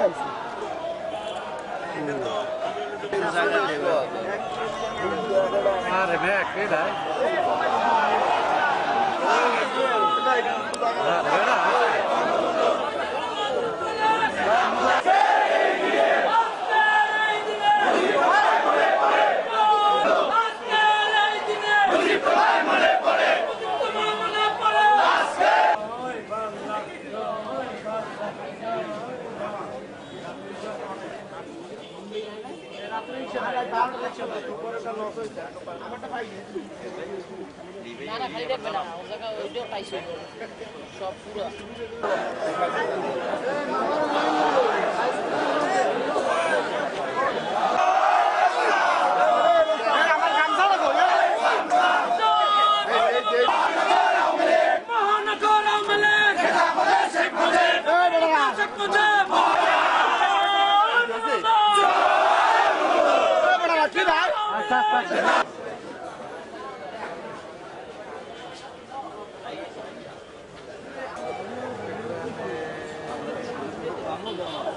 আইছি আরে ব্যাগ কে সব পুরো মহানগর আমলে Hold on.